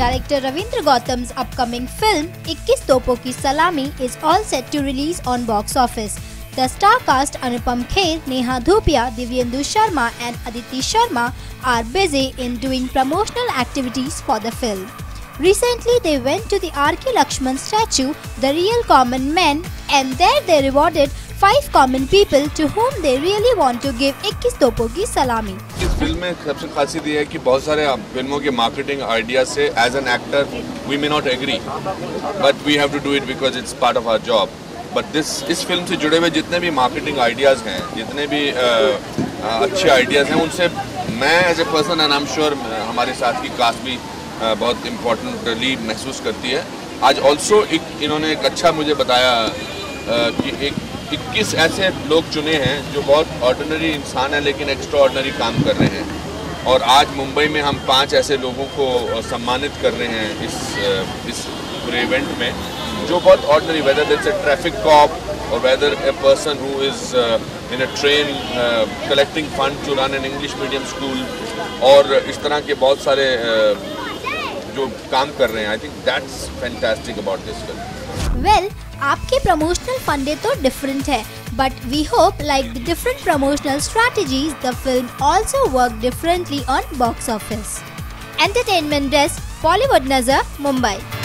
Director Ravindra Gautam's upcoming film 21 Topo Ki Salami is all set to release on box office. The star cast Anupam Kher, Neha Dhupia, Divyendu Sharma and Aditi Sharma are busy in doing promotional activities for the film. Recently, they went to the R.K. Lakshman statue, The Real Common Men, and there they rewarded five common people to whom they really want to give 21 तोपों की सलामी। इस film में सबसे खासियत ये है कि बहुत सारे फ़िल्मों के मार्केटिंग आइडिया से as an actor we may not agree but we have to do it because it's part of our job but this इस फ़िल्म से जुड़े हुए जितने भी मार्केटिंग आइडियाज़ हैं जितने भी uh, uh, अच्छे आइडियाज़ हैं उनसे मैं as a person and I am sure हमारे साथ की कास्ट भी uh, बहुत इम्पोर्टेंटली महसूस करती है। आज ऑल्सो इन्होंने एक अच्छा मुझे बताया कि एक 21 ऐसे लोग चुने हैं जो बहुत ऑर्डिनरी इंसान है लेकिन एक्स्ट्रा ऑर्डनरी काम कर रहे हैं। और आज मुंबई में हम पाँच ऐसे लोगों को सम्मानित कर रहे हैं इस इस पूरे इवेंट में जो बहुत ordinary whether that's a traffic cop और whether a person who is in a train collecting fund to run an English medium school और इस तरह के बहुत सारे uh, जो काम कर रहे हैं। I think that's fantastic about this film well आपके प्रमोशनल फंडे तो डिफरेंट है but we hope like the different promotional strategies the film also work differently on box office entertainment desk Bollywood नज़र मुंबई